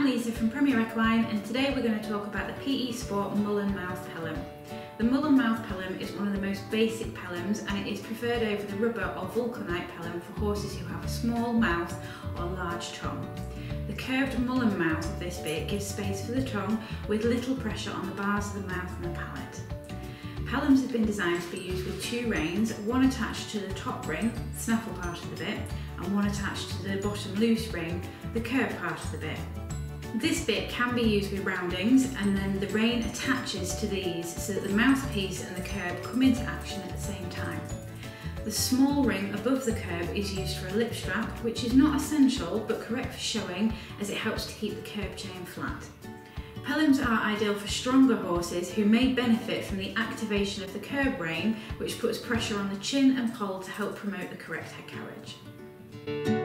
I'm Lisa from Premier Equine and today we're going to talk about the PE Sport Mullen Mouth Pelham. The Mullen Mouth Pelham is one of the most basic pelhams and it is preferred over the rubber or vulcanite pelham for horses who have a small mouth or large tongue. The curved mullen mouth of this bit gives space for the tongue with little pressure on the bars of the mouth and the palate. Pelhams have been designed to be used with two reins, one attached to the top ring, snaffle part of the bit, and one attached to the bottom loose ring, the curb part of the bit. This bit can be used with roundings and then the rein attaches to these so that the mouthpiece and the curb come into action at the same time. The small ring above the curb is used for a lip strap, which is not essential but correct for showing as it helps to keep the curb chain flat. Pelhams are ideal for stronger horses who may benefit from the activation of the curb rein, which puts pressure on the chin and poll to help promote the correct head carriage.